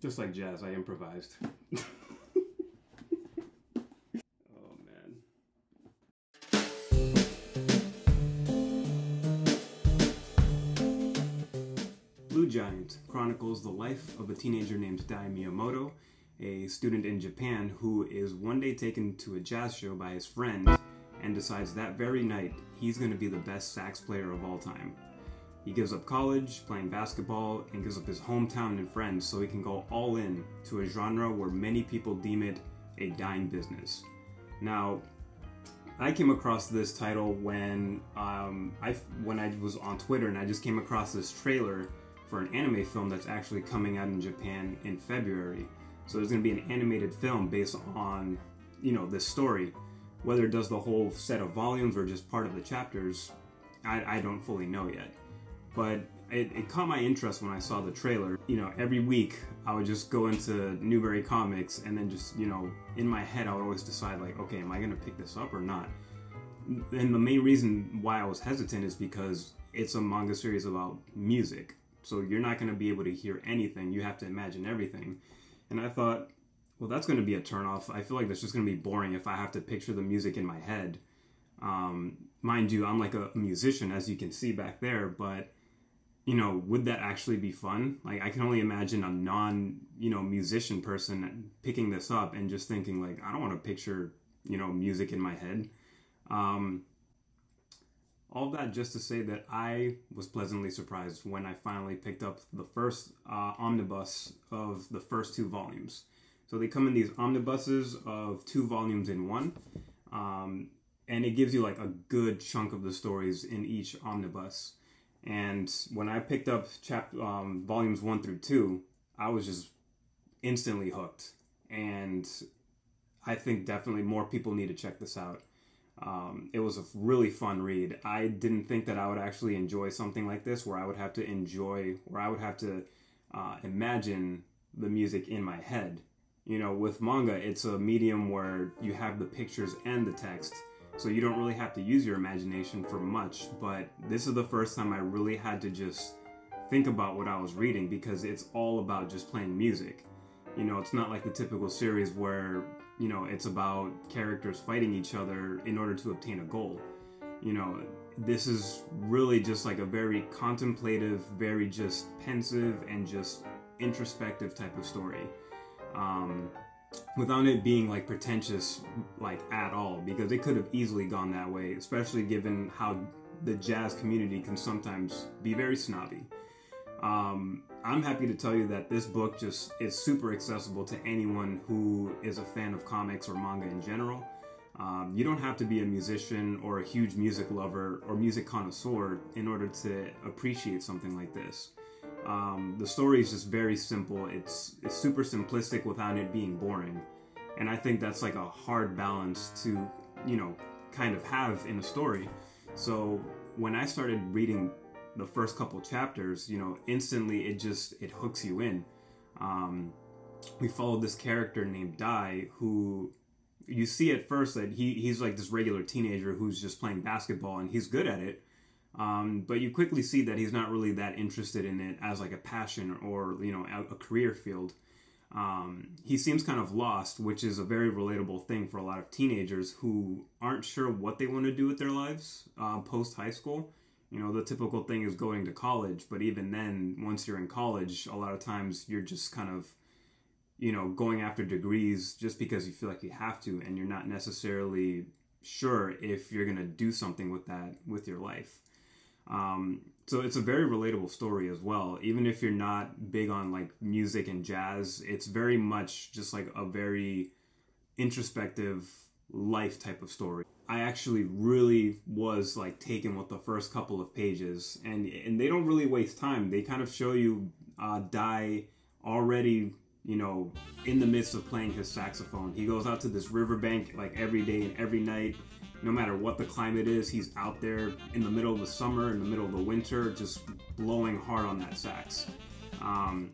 Just like jazz, I improvised. oh. Blue Giant chronicles the life of a teenager named Dai Miyamoto, a student in Japan who is one day taken to a jazz show by his friends and decides that very night he's going to be the best sax player of all time. He gives up college, playing basketball, and gives up his hometown and friends so he can go all in to a genre where many people deem it a dying business. Now, I came across this title when um, I when I was on Twitter and I just came across this trailer for an anime film that's actually coming out in Japan in February. So there's going to be an animated film based on you know this story. Whether it does the whole set of volumes or just part of the chapters, I, I don't fully know yet but it, it, caught my interest when I saw the trailer. You know, every week I would just go into Newbury Comics and then just, you know, in my head I would always decide, like, okay, am I going to pick this up or not? And the main reason why I was hesitant is because it's a manga series about music. So you're not going to be able to hear anything. You have to imagine everything. And I thought, well, that's going to be a turnoff. I feel like that's just going to be boring if I have to picture the music in my head. Um, mind you, I'm like a musician, as you can see back there, but you know, would that actually be fun? Like, I can only imagine a non, you know, musician person picking this up and just thinking, like, I don't want to picture, you know, music in my head. Um, all that just to say that I was pleasantly surprised when I finally picked up the first uh, omnibus of the first two volumes. So they come in these omnibuses of two volumes in one. Um, and it gives you like a good chunk of the stories in each omnibus. And when I picked up chap um, volumes one through two, I was just instantly hooked. And I think definitely more people need to check this out. Um, it was a really fun read. I didn't think that I would actually enjoy something like this, where I would have to enjoy, where I would have to uh, imagine the music in my head. You know, with manga, it's a medium where you have the pictures and the text so you don't really have to use your imagination for much. But this is the first time I really had to just think about what I was reading because it's all about just playing music. You know, it's not like the typical series where, you know, it's about characters fighting each other in order to obtain a goal. You know, this is really just like a very contemplative, very just pensive, and just introspective type of story. Um, without it being like pretentious like at all because it could have easily gone that way especially given how the jazz community can sometimes be very snobby. Um, i'm happy to tell you that this book just is super accessible to anyone who is a fan of comics or manga in general. Um, you don't have to be a musician or a huge music lover or music connoisseur in order to appreciate something like this um, the story is just very simple. It's it's super simplistic without it being boring, and I think that's like a hard balance to you know kind of have in a story. So when I started reading the first couple chapters, you know, instantly it just it hooks you in. Um, we followed this character named Dai who you see at first that he he's like this regular teenager who's just playing basketball and he's good at it um, but you quickly see that he's not really that interested in it as like a passion or you know a, career field. Um, he seems kind of lost, which is a very relatable thing for a lot of teenagers who aren't sure what they want to do with their lives uh, post high school. You know, the typical thing is going to college, but even then, once you're in college, a lot of times you're just kind of, you know, going after degrees just because you feel like you have to, and you're not necessarily sure if you're going to do something with that with your life. Um, so it's a very relatable story as well. Even if you're not big on like music and jazz, it's very much just like a very introspective life type of story. I actually really was like taken with the first couple of pages, and and they don't really waste time. They kind of show you uh, Dai already, you know, in the midst of playing his saxophone. He goes out to this riverbank like every day and every night no matter what the climate is, he's out there in the middle of the summer, in the middle of the winter, just blowing hard on that sax. Um,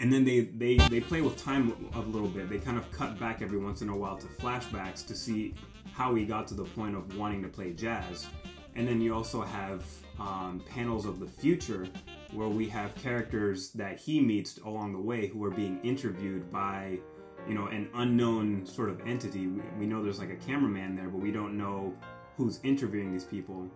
and then they, they, they play with time a little bit. They kind of cut back every once in a while to flashbacks to see how he got to the point of wanting to play jazz. And then you also have um, panels of the future where we have characters that he meets along the way who are being interviewed by, you know, an unknown sort of entity. We, know there's like a cameraman there, but we don't know who's interviewing these people.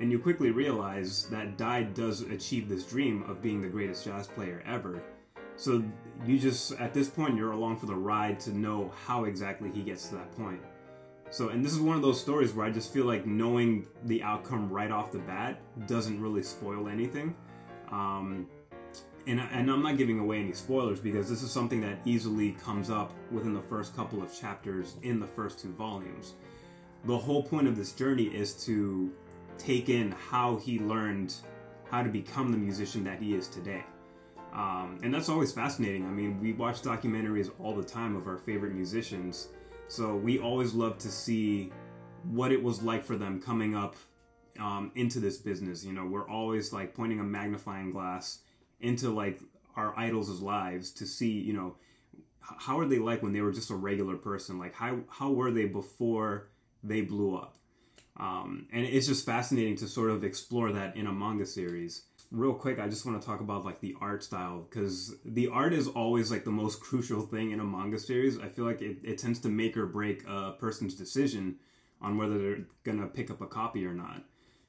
And you quickly realize that Dai does achieve this dream of being the greatest jazz player ever. So you just, at this point, you're along for the ride to know how exactly he gets to that point. So, and this is one of those stories where I just feel like knowing the outcome right off the bat doesn't really spoil anything. Um, and, and I'm not giving away any spoilers because this is something that easily comes up within the first couple of chapters in the first two volumes. The whole point of this journey is to take in how he learned how to become the musician that he is today. Um, and that's always fascinating. I mean, we watch documentaries all the time of our favorite musicians so we always love to see what it was like for them coming up um, into this business. You know, we're always like pointing a magnifying glass into like our idols' lives to see, you know, how are they like when they were just a regular person? Like how how were they before they blew up? Um, and it's just fascinating to sort of explore that in a manga series real quick, I just want to talk about like the art style because the art is always like the most crucial thing in a manga series. I feel like it, it tends to make or break a person's decision on whether they're gonna pick up a copy or not.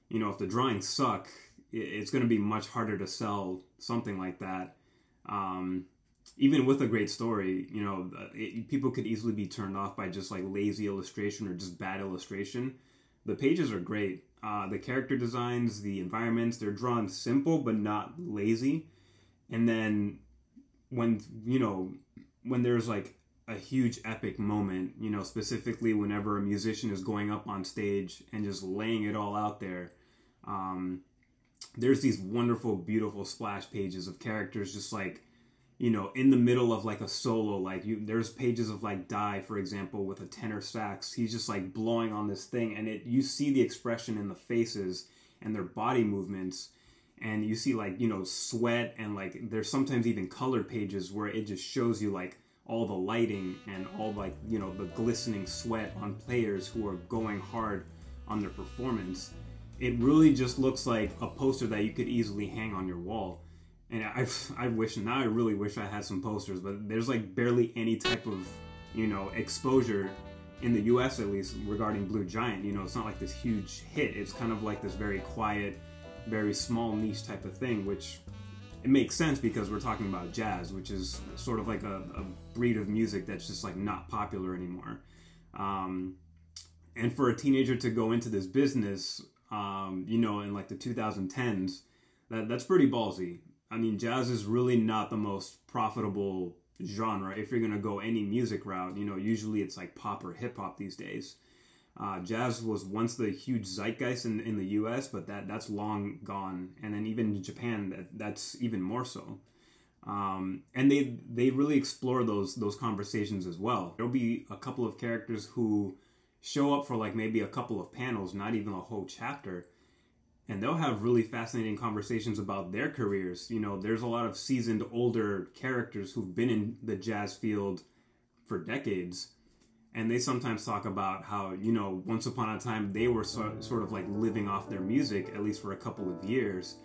You know, if the drawings suck, it's gonna be much harder to sell something like that. Um, even with a great story, you know, it, people could easily be turned off by just like lazy illustration or just bad illustration. The pages are great uh, the character designs, the environments, they're drawn simple but not lazy. And then when, you know, when there's like a huge epic moment, you know, specifically whenever a musician is going up on stage and just laying it all out there, um, there's these wonderful, beautiful splash pages of characters just like you know, in the middle of like a solo, like you, there's pages of like Dai, for example, with a tenor sax. He's just like blowing on this thing, and it you see the expression in the faces and their body movements, and you see like you know sweat and like there's sometimes even colored pages where it just shows you like all the lighting and all like you know the glistening sweat on players who are going hard on their performance. It really just looks like a poster that you could easily hang on your wall and I, I wish now I really wish I had some posters, but there's like barely any type of you know exposure in the U.S. at least regarding Blue Giant. You know, it's not like this huge hit. It's kind of like this very quiet, very small niche type of thing, which it makes sense because we're talking about jazz, which is sort of like a, a breed of music that's just like not popular anymore. Um, and for a teenager to go into this business, um, you know, in like the 2010s, that that's pretty ballsy. I mean, jazz is really not the most profitable genre if you're gonna go any music route. You know, usually it's like pop or hip hop these days. Uh, jazz was once the huge zeitgeist in, in the U.S., but that that's long gone, and then even in Japan, that, that's even more so. Um, and they they really explore those those conversations as well. There'll be a couple of characters who show up for like maybe a couple of panels, not even a whole chapter, and they'll have really fascinating conversations about their careers. You know, there's a lot of seasoned older characters who've been in the jazz field for decades. And they sometimes talk about how, you know, once upon a time they were so, sort of like living off their music, at least for a couple of years.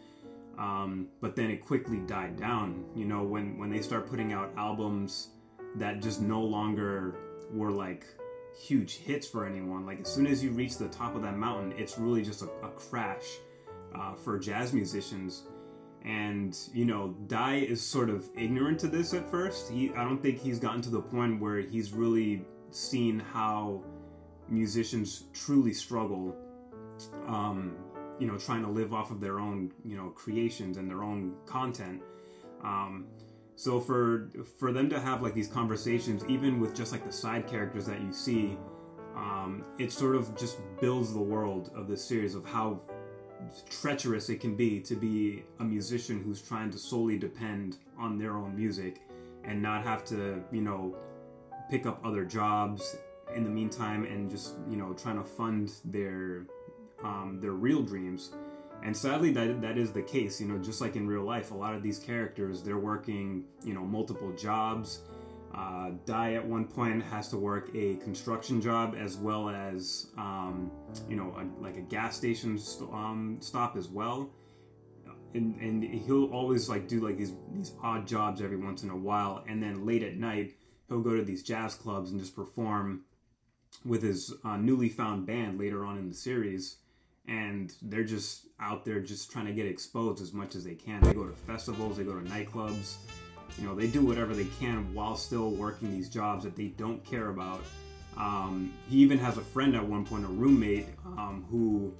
Um, but then it quickly died down. You know, when, when they start putting out albums that just no longer were like huge hits for anyone. Like as soon as you reach the top of that mountain, it's really just a, a crash uh, for jazz musicians. And you know, Dai is sort of ignorant to this at first. He, I don't think he's gotten to the point where he's really seen how musicians truly struggle. Um, you know, trying to live off of their own, you know, creations and their own content. Um, so for for them to have like these conversations, even with just like the side characters that you see, um, it sort of just builds the world of this series of how treacherous it can be to be a musician who's trying to solely depend on their own music and not have to, you know, pick up other jobs in the meantime and just, you know, trying to fund their um, their real dreams. And sadly, that that is the case. You know, just like in real life, a lot of these characters they're working, you know, multiple jobs uh, Dai at one point has to work a construction job as well as, um, you know, a, like a gas station st- um, stop as well. and and he'll always like do like these these odd jobs every once in a while, and then late at night he'll go to these jazz clubs and just perform with his uh, newly found band later on in the series and they're just out there just trying to get exposed as much as they can they go to festivals they go to nightclubs you know they do whatever they can while still working these jobs that they don't care about um, he even has a friend at one point a roommate um, who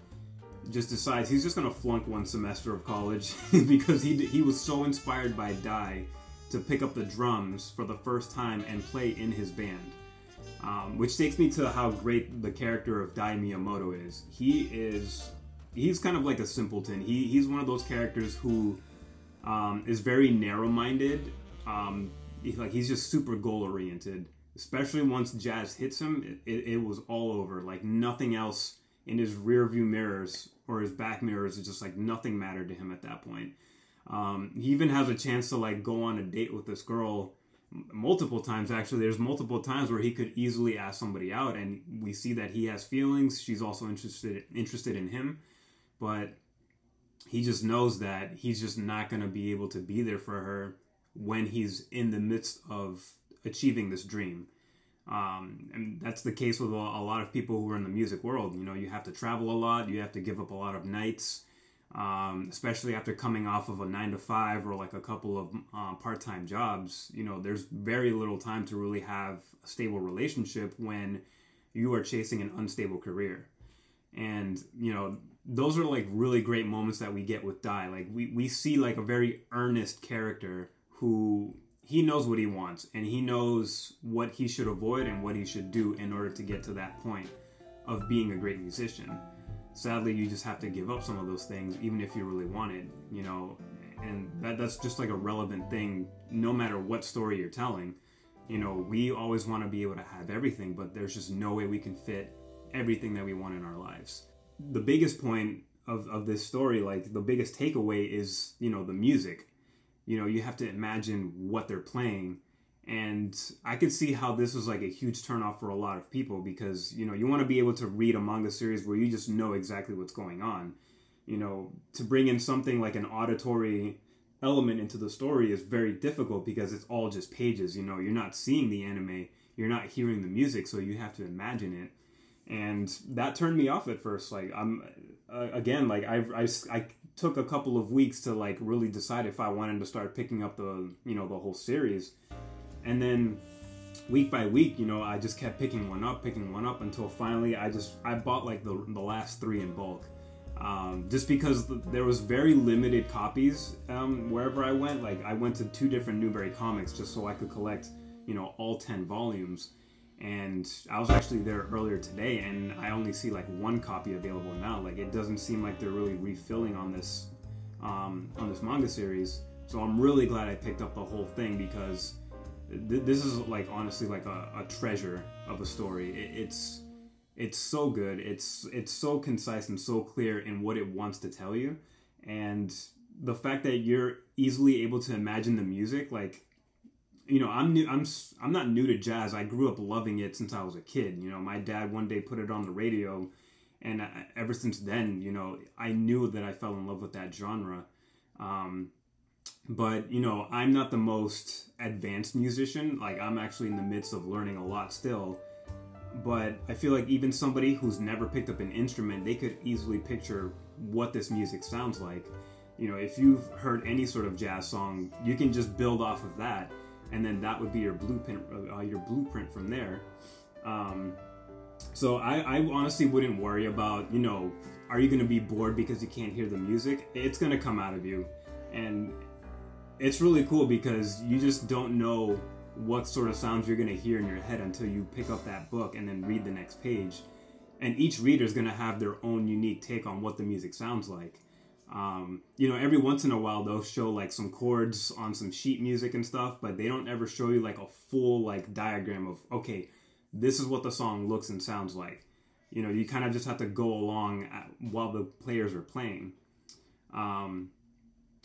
just decides he's just going to flunk one semester of college because he, he was so inspired by Dai to pick up the drums for the first time and play in his band. Um, which takes me to how great the character of Dai Miyamoto is. He is he's kind of like a simpleton. He he's one of those characters who um, is very narrow-minded. Um, he, like he's just super goal-oriented. Especially once jazz hits him, it, it, it was all over. Like nothing else in his rear view mirrors or his back mirrors is just like nothing mattered to him at that point. Um, he even has a chance to like go on a date with this girl multiple times actually there's multiple times where he could easily ask somebody out and we see that he has feelings. She's also interested interested in him but he just knows that he's just not going to be able to be there for her when he's in the midst of achieving this dream. Um, and that's the case with a, a lot of people who are in the music world. You know you have to travel a lot you have to give up a lot of nights um, especially after coming off of a nine to five or like a couple of uh, part-time jobs you know there's very little time to really have a stable relationship when you are chasing an unstable career. And you know those are like really great moments that we get with Dai like we, we see like a very earnest character who he knows what he wants and he knows what he should avoid and what he should do in order to get to that point of being a great musician sadly you just have to give up some of those things even if you really want it you know? And that, that's just like a relevant thing no matter what story you're telling. You know we always want to be able to have everything but there's just no way we can fit everything that we want in our lives. The biggest point of, of this story like the biggest takeaway is you know the music. You know you have to imagine what they're playing and I could see how this was like a huge turnoff for a lot of people because you know you want to be able to read a manga series where you just know exactly what's going on. You know, to bring in something like an auditory element into the story is very difficult because it's all just pages. You know, you're not seeing the anime, you're not hearing the music, so you have to imagine it, and that turned me off at first. Like I'm uh, again, like I, I I took a couple of weeks to like really decide if I wanted to start picking up the you know the whole series and then week by week, you know, I just kept picking one up, picking one up until finally I just I bought like the the last three in bulk. Um, just because there was very limited copies um, wherever I went. Like I went to two different Newbury Comics just so I could collect, you know, all ten volumes. And I was actually there earlier today, and I only see like one copy available now. Like it doesn't seem like they're really refilling on this um, on this manga series. So I'm really glad I picked up the whole thing because this is like honestly like a, a treasure of a story. It, it's it's so good. It's it's so concise and so clear in what it wants to tell you, and the fact that you're easily able to imagine the music, like you know, I'm new. I'm I'm not new to jazz. I grew up loving it since I was a kid. You know, my dad one day put it on the radio, and I, ever since then, you know, I knew that I fell in love with that genre. Um, but you know i'm not the most advanced musician. Like i'm actually in the midst of learning a lot still. But i feel like even somebody who's never picked up an instrument they could easily picture what this music sounds like. You know if you've heard any sort of jazz song you can just build off of that and then that would be your blueprint uh, your blueprint from there. Um, so I, I honestly wouldn't worry about you know are you going to be bored because you can't hear the music? It's going to come out of you. And it's really cool because you just don't know what sort of sounds you're going to hear in your head until you pick up that book and then read the next page. And each reader is going to have their own unique take on what the music sounds like. Um, you know, every once in a while they'll show like some chords on some sheet music and stuff, but they don't ever show you like a full like diagram of okay, this is what the song looks and sounds like. You know, you kind of just have to go along at, while the players are playing. Um,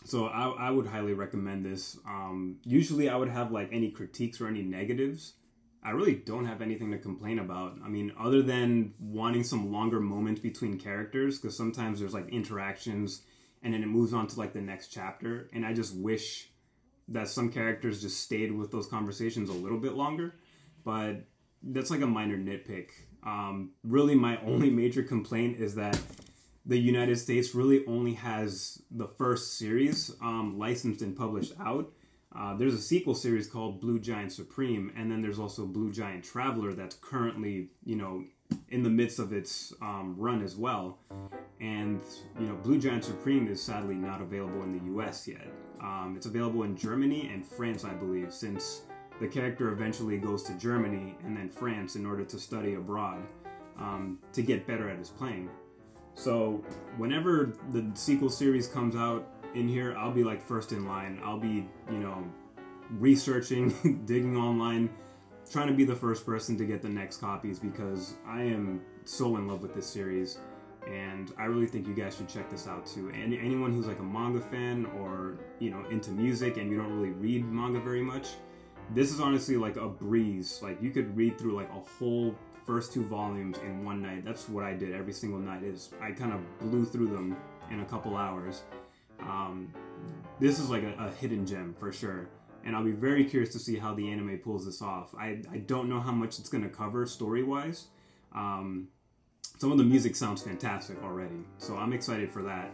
so I, I would highly recommend this. Um, usually, I would have like any critiques or any negatives. I really don't have anything to complain about. I mean, other than wanting some longer moments between characters, because sometimes there's like interactions and then it moves on to like the next chapter. And I just wish that some characters just stayed with those conversations a little bit longer. But that's like a minor nitpick. Um, really, my only major complaint is that the United States really only has the first series um, licensed and published out. Uh, there's a sequel series called Blue Giant Supreme, and then there's also Blue Giant Traveler that's currently, you know, in the midst of its um, run as well. And you know, Blue Giant Supreme is sadly not available in the U.S. yet. Um, it's available in Germany and France, I believe, since the character eventually goes to Germany and then France in order to study abroad um, to get better at his playing. So whenever the sequel series comes out in here, I'll be like first in line. I'll be, you know, researching, digging online, trying to be the first person to get the next copies because I am so in love with this series and I really think you guys should check this out too. And anyone who's like a manga fan or, you know, into music and you don't really read manga very much, this is honestly like a breeze. Like you could read through like a whole first two volumes in one night. That's what I did every single night. Is I kind of blew through them in a couple hours. Um, this is like a, a, hidden gem for sure, and I'll be very curious to see how the anime pulls this off. I I don't know how much it's going to cover story wise. Um, some of the music sounds fantastic already, so I'm excited for that.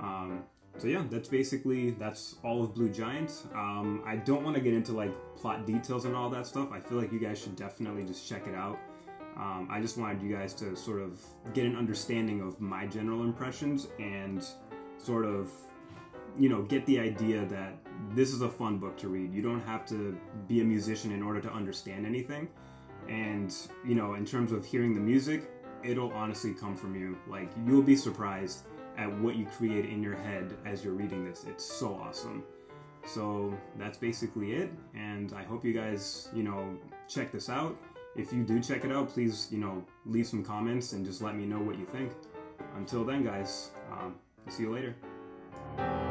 Um, so yeah, that's basically that's all of Blue Giant. Um, I don't want to get into like plot details and all that stuff. I feel like you guys should definitely just check it out. Um, I just wanted you guys to sort of get an understanding of my general impressions and sort of, you know, get the idea that this is a fun book to read. You don't have to be a musician in order to understand anything. And, you know, in terms of hearing the music, it'll honestly come from you. Like, you'll be surprised at what you create in your head as you're reading this. It's so awesome. So that's basically it. And I hope you guys, you know, check this out if you do check it out, please, you know, leave some comments and just let me know what you think. Until then, guys, um, see you later.